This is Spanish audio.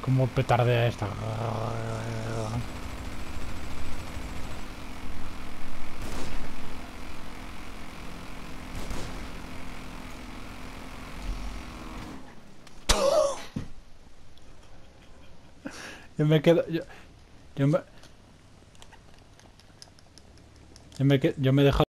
Como petardea esta. Yo me quedo. Yo, yo me. Yo me, que- yo me dejo